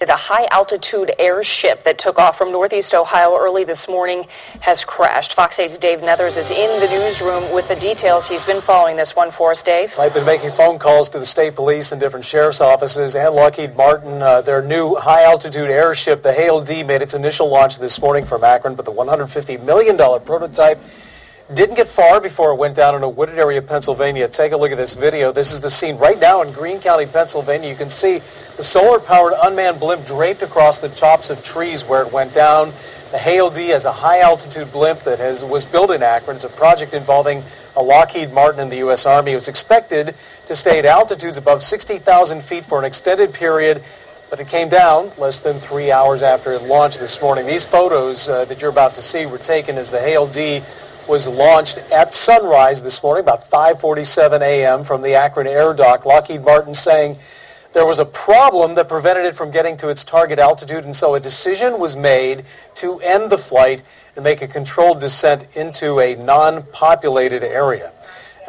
The high altitude airship that took off from Northeast Ohio early this morning has crashed. Fox 8's Dave Nethers is in the newsroom with the details. He's been following this one for us, Dave. I've been making phone calls to the state police and different sheriff's offices and Lockheed Martin. Uh, their new high altitude airship, the Hale D, made its initial launch this morning from Akron, but the $150 million prototype didn't get far before it went down in a wooded area of Pennsylvania. Take a look at this video. This is the scene right now in Greene County, Pennsylvania. You can see the solar-powered unmanned blimp draped across the tops of trees where it went down. The Hale D has a high-altitude blimp that has, was built in Akron. It's a project involving a Lockheed Martin and the U.S. Army. It was expected to stay at altitudes above 60,000 feet for an extended period but it came down less than three hours after it launched this morning. These photos uh, that you're about to see were taken as the Hale D was launched at sunrise this morning, about 5:47 a.m. from the Akron Air Dock. Lockheed Martin saying there was a problem that prevented it from getting to its target altitude, and so a decision was made to end the flight and make a controlled descent into a non-populated area.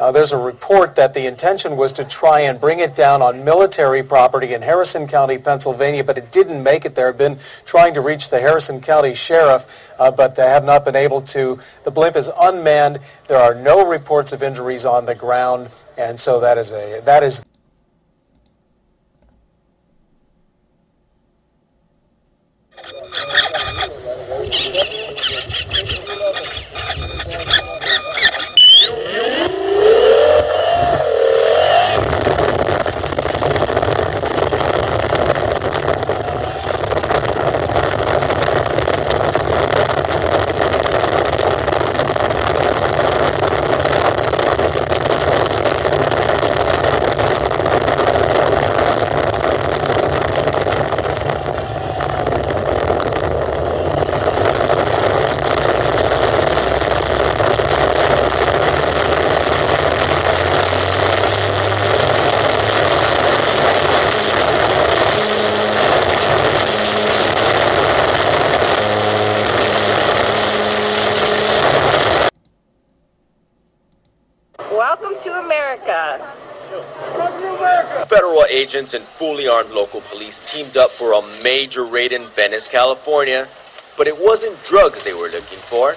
Uh, there's a report that the intention was to try and bring it down on military property in Harrison County, Pennsylvania, but it didn't make it there. I've been trying to reach the Harrison County sheriff, uh, but they have not been able to. The blimp is unmanned. There are no reports of injuries on the ground, and so that is a that is. Welcome to America. Federal agents and fully armed local police teamed up for a major raid in Venice, California, but it wasn't drugs they were looking for.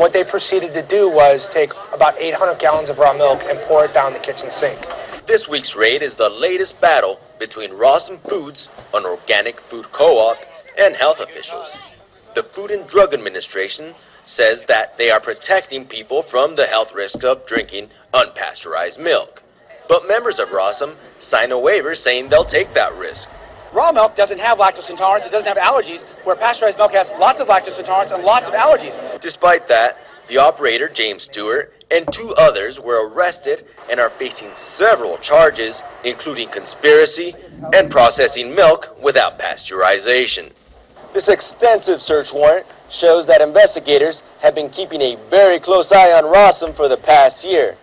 What they proceeded to do was take about 800 gallons of raw milk and pour it down the kitchen sink. This week's raid is the latest battle between Rawesome Foods, an organic food co-op, and health officials. The Food and Drug Administration says that they are protecting people from the health risks of drinking unpasteurized milk. But members of Rawesome sign a waiver saying they'll take that risk. Raw milk doesn't have lactose intolerance, it doesn't have allergies, where pasteurized milk has lots of lactose intolerance and lots of allergies. Despite that, the operator, James Stewart, and two others were arrested and are facing several charges, including conspiracy and processing milk without pasteurization. This extensive search warrant shows that investigators have been keeping a very close eye on Rawesome for the past year.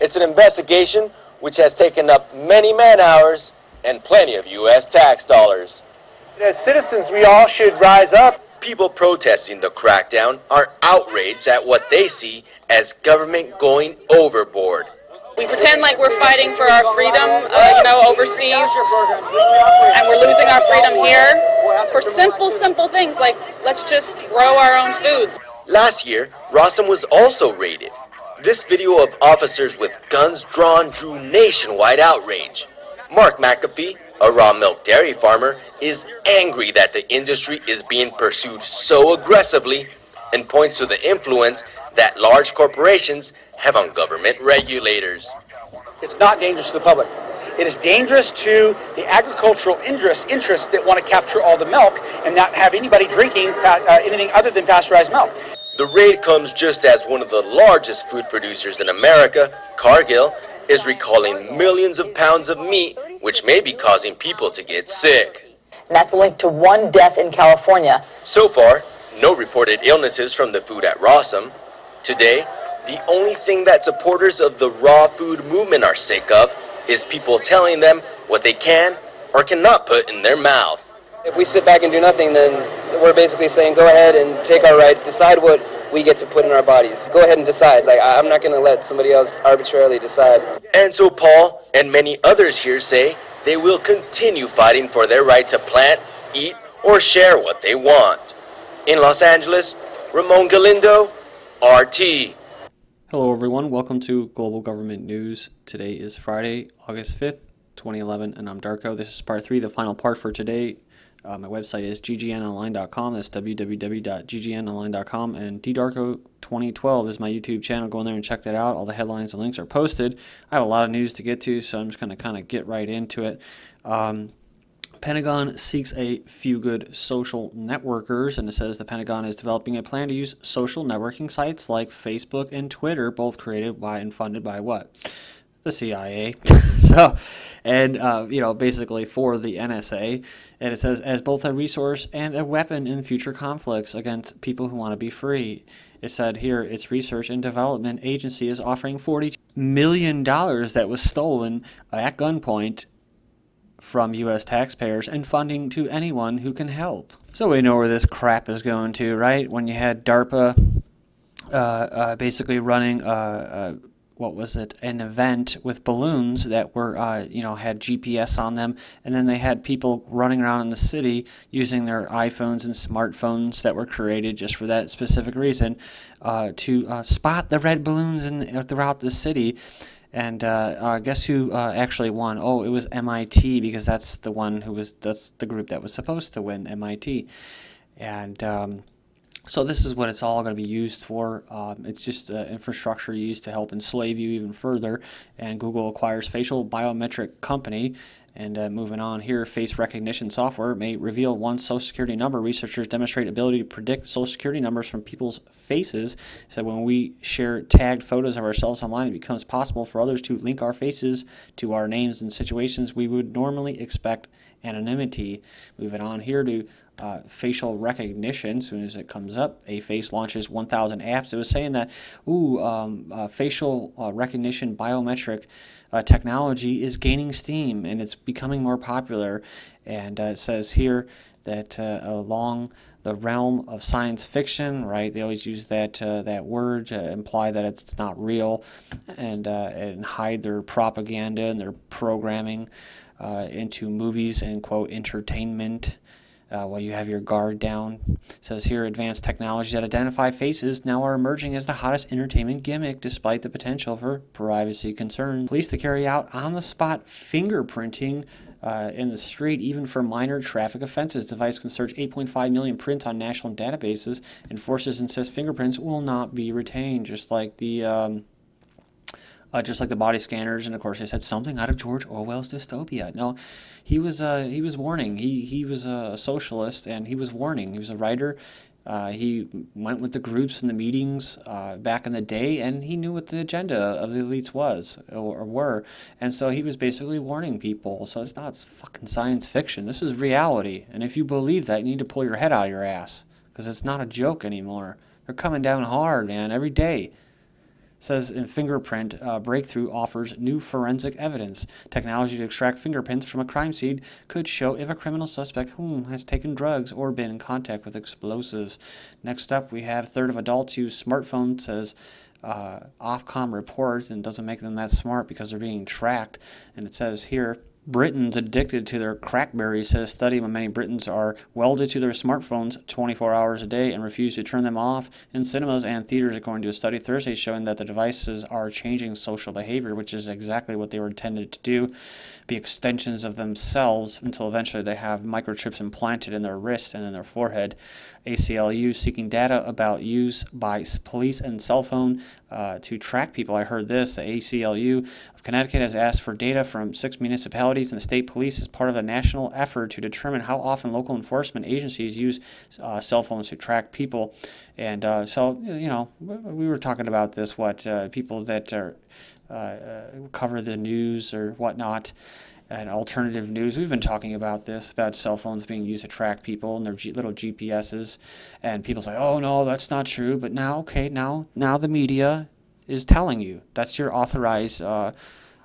It's an investigation which has taken up many man hours and plenty of U.S. tax dollars. As citizens, we all should rise up. People protesting the crackdown are outraged at what they see as government going overboard. We pretend like we're fighting for our freedom, uh, you know, overseas, and we're losing our freedom here for simple, simple things like let's just grow our own food. Last year, Rawesome was also raided. This video of officers with guns drawn drew nationwide outrage. Mark McAfee, a raw milk dairy farmer, is angry that the industry is being pursued so aggressively and points to the influence that large corporations have on government regulators. It's not dangerous to the public. It is dangerous to the agricultural interests, that want to capture all the milk and not have anybody drinking uh, anything other than pasteurized milk. The raid comes just as one of the largest food producers in America, Cargill, is recalling millions of pounds of meat, which may be causing people to get sick. And that's linked to one death in California. So far, no reported illnesses from the food at Rawesome. Today, the only thing that supporters of the raw food movement are sick of is people telling them what they can or cannot put in their mouth. If we sit back and do nothing, then we're basically saying go ahead and take our rights, decide what we get to put in our bodies. Go ahead and decide. Like I'm not going to let somebody else arbitrarily decide. And so Paul And many others here say they will continue fighting for their right to plant, eat, or share what they want. In Los Angeles, Ramon Galindo, RT. Hello, everyone. Welcome to Global Government News. Today is Friday, August 5th, 2011, and I'm Darko. This is part three, the final part for today. Uh, my website is ggnonline.com. That's www.ggnonline.com. And ddarko2012 is my YouTube channel. Go in there and check that out. All the headlines and links are posted. I have a lot of news to get to, so I'm just going to kind of get right into it. Um, Pentagon seeks a few good social networkers, and it says the Pentagon is developing a plan to use social networking sites like Facebook and Twitter, both created by and funded by what? The CIA. so, and uh, you know, basically for the NSA, and it says as both a resource and a weapon in future conflicts against people who want to be free. It said here its research and development agency is offering forty million dollars that was stolen at gunpoint from U.S. taxpayers and funding to anyone who can help. So we know where this crap is going to, right? When you had DARPA uh, uh, basically running a, a, what was it, an event with balloons that were, uh, you know, had GPS on them, and then they had people running around in the city using their iPhones and smartphones that were created just for that specific reason uh, to uh, spot the red balloons in, throughout the city and uh, uh, guess who uh, actually won? Oh, it was MIT because that's the one who was that's the group that was supposed to win MIT, and um, so this is what it's all going to be used for. Um, it's just uh, infrastructure used to help enslave you even further. And Google acquires facial biometric company. And uh, moving on here, face recognition software may reveal one social security number. Researchers demonstrate ability to predict social security numbers from people's faces. So when we share tagged photos of ourselves online, it becomes possible for others to link our faces to our names in situations we would normally expect anonymity. Moving on here to uh, facial recognition. As soon as it comes up, a face launches 1,000 apps. It was saying that, ooh, um, uh, facial uh, recognition biometric uh, technology is gaining steam and it's becoming more popular. And uh, it says here that uh, along the realm of science fiction, right? They always use that that word to imply that it's not real, and and hide their propaganda and their programming into movies and quote entertainment uh, while you have your guard down. It says here advanced technologies that identify faces now are emerging as the hottest entertainment gimmick despite the potential for privacy concerns. Police to carry out on the spot fingerprinting uh, in the street, even for minor traffic offenses. Device can search 8.5 million prints on national databases, and forces insist fingerprints will not be retained, just like the. Um, uh, just like the body scanners, and of course they said something out of George Orwell's dystopia. No, he was uh, he was warning. He he was a socialist, and he was warning. He was a writer. Uh, he went with the groups and the meetings uh, back in the day, and he knew what the agenda of the elites was or, or, were, and so he was basically warning people. So it's not fucking science fiction. This is reality, and if you believe that, you need to pull your head out of your ass because it's not a joke anymore. They're coming down hard, man, every day says in fingerprint uh, breakthrough offers new forensic evidence. Technology to extract fingerprints from a crime scene could show if a criminal suspect hmm, has taken drugs or been in contact with explosives. Next up, we have third of adults use smartphones, says uh, Ofcom reports, and doesn't make them that smart because they're being tracked. And it says here, Britons addicted to their crackberries, says study when many Britons are welded to their smartphones 24 hours a day and refuse to turn them off in cinemas and theaters, according to a study Thursday showing that the devices are changing social behavior, which is exactly what they were intended to do be extensions of themselves until eventually they have microchips implanted in their wrist and in their forehead. ACLU seeking data about use by police and cell phone uh, to track people. I heard this. The ACLU Connecticut has asked for data from six municipalities and the state police as part of a national effort to determine how often local enforcement agencies use uh, cell phones to track people. And uh, so, you know, we were talking about this, what uh, people that are uh, uh, cover the news or whatnot and alternative news. We've been talking about this about cell phones being used to track people and their G- little GPSs, and people say, "Oh no, that's not true." But now, okay, now now the media is telling you that's your authorized uh,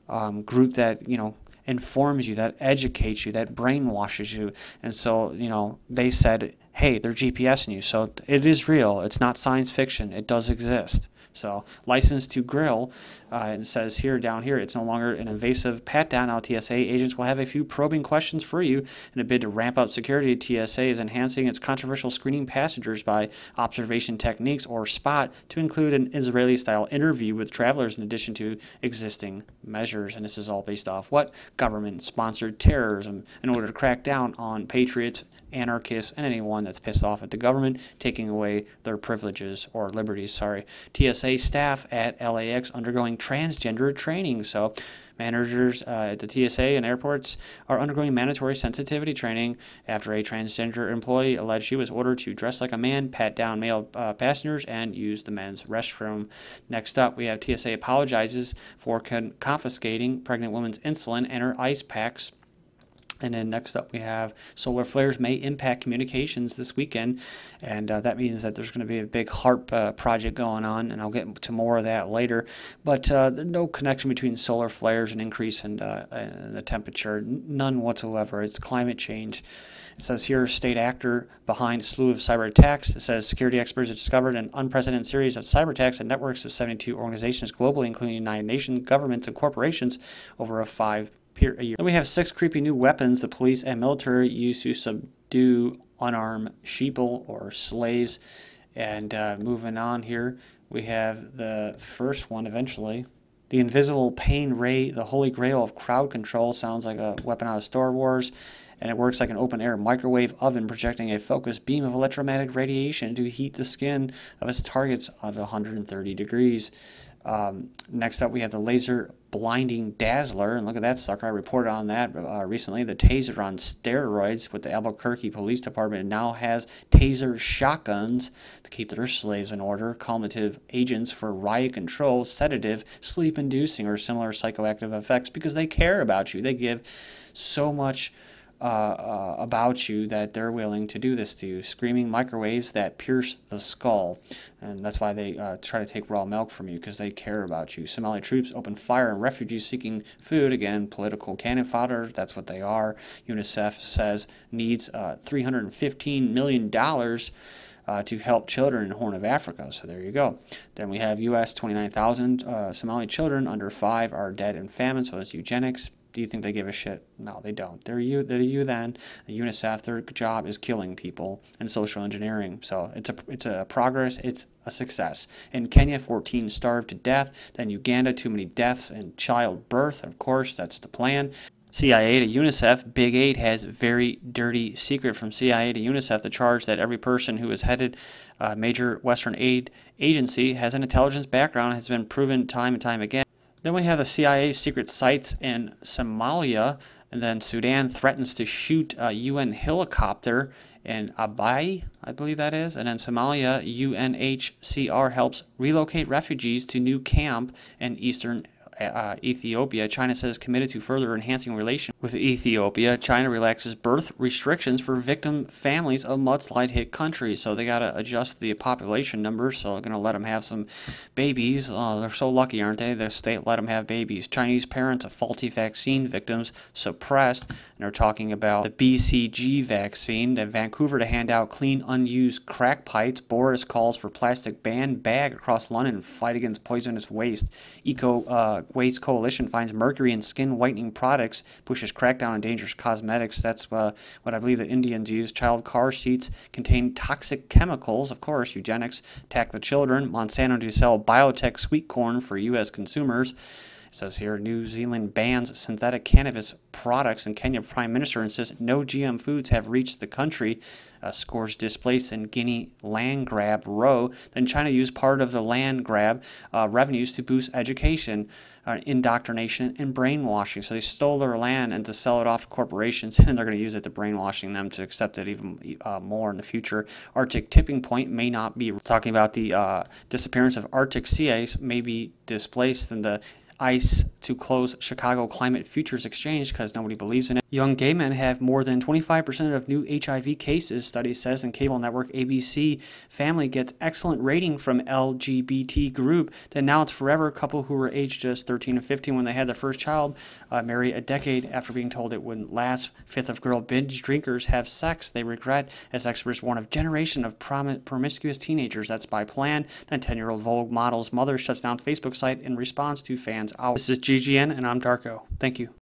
um, group that you know informs you, that educates you, that brainwashes you, and so you know they said, "Hey, they're GPSing you," so it is real. It's not science fiction. It does exist. So licensed to grill, uh, it says here down here, it's no longer an invasive pat down. Now TSA agents will have a few probing questions for you in a bid to ramp up security. TSA is enhancing its controversial screening passengers by observation techniques or SPOT to include an Israeli-style interview with travelers in addition to existing measures. And this is all based off what government-sponsored terrorism in order to crack down on patriots anarchists, and anyone that's pissed off at the government, taking away their privileges or liberties. Sorry. TSA staff at LAX undergoing transgender training. So, managers uh, at the TSA and airports are undergoing mandatory sensitivity training after a transgender employee alleged she was ordered to dress like a man, pat down male uh, passengers, and use the men's restroom. Next up, we have TSA apologizes for con- confiscating pregnant woman's insulin and her ice packs and then next up, we have solar flares may impact communications this weekend, and uh, that means that there's going to be a big HAARP uh, project going on, and I'll get to more of that later. But uh, there's no connection between solar flares and increase in, uh, in the temperature, none whatsoever. It's climate change. It says here, state actor behind slew of cyber attacks. It says security experts have discovered an unprecedented series of cyber attacks at networks of 72 organizations globally, including United Nations, governments, and corporations over a five a year. Then we have six creepy new weapons the police and military use to subdue unarmed sheeple or slaves. And uh, moving on here, we have the first one eventually. The invisible pain ray, the holy grail of crowd control, sounds like a weapon out of Star Wars, and it works like an open air microwave oven projecting a focused beam of electromagnetic radiation to heat the skin of its targets at 130 degrees. Um, next up, we have the laser blinding dazzler, and look at that sucker. I reported on that uh, recently. The taser on steroids with the Albuquerque Police Department now has taser shotguns to keep their slaves in order, calmative agents for riot control, sedative, sleep inducing, or similar psychoactive effects because they care about you. They give so much uh, uh, about you that they're willing to do this to you. Screaming microwaves that pierce the skull. And that's why they uh, try to take raw milk from you, because they care about you. Somali troops open fire on refugees seeking food. Again, political cannon fodder. That's what they are. UNICEF says needs uh, $315 million. Uh, to help children in Horn of Africa. So there you go. Then we have U.S. 29,000 uh, Somali children under five are dead in famine. So it's eugenics do you think they give a shit? No, they don't. They're you. They're you. Then UNICEF. Their job is killing people and social engineering. So it's a it's a progress. It's a success. In Kenya, 14 starved to death. Then Uganda, too many deaths in childbirth. Of course, that's the plan. CIA to UNICEF, Big Aid has very dirty secret from CIA to UNICEF the charge that every person who has headed a major Western aid agency has an intelligence background has been proven time and time again. Then we have the CIA's secret sites in Somalia, and then Sudan threatens to shoot a UN helicopter in Abyei, I believe that is. And then Somalia, UNHCR helps relocate refugees to new camp in eastern uh, Ethiopia, China says committed to further enhancing relations with Ethiopia. China relaxes birth restrictions for victim families of mudslide hit countries. So they got to adjust the population numbers. So they're going to let them have some babies. Uh, they're so lucky, aren't they? The state let them have babies. Chinese parents of faulty vaccine victims suppressed. And they're talking about the BCG vaccine. Vancouver to hand out clean, unused crack pipes. Boris calls for plastic ban bag across London fight against poisonous waste. Eco uh, Waste Coalition finds mercury in skin whitening products, pushes crackdown on dangerous cosmetics. That's uh, what I believe the Indians use. Child car seats contain toxic chemicals. Of course, eugenics attack the children. Monsanto to sell biotech sweet corn for U.S. consumers. It says here New Zealand bans synthetic cannabis products, and Kenya Prime Minister insists no GM foods have reached the country. Uh, scores displaced in Guinea land grab row. Then China used part of the land grab uh, revenues to boost education, uh, indoctrination, and brainwashing. So they stole their land and to sell it off to corporations, and they're going to use it to brainwashing them to accept it even uh, more in the future. Arctic tipping point may not be talking about the uh, disappearance of Arctic sea ice may be displaced in the ICE to close Chicago Climate Futures Exchange because nobody believes in it. Young gay men have more than 25% of new HIV cases, study says, and cable network ABC Family gets excellent rating from LGBT group. Then now it's forever. couple who were aged just 13 and 15 when they had their first child uh, marry a decade after being told it wouldn't last. Fifth of girl binge drinkers have sex they regret, as experts warn of generation of prom- promiscuous teenagers. That's by plan. Then 10-year-old Vogue model's mother shuts down Facebook site in response to fans'. This is GGN, and I'm Darko. Thank you.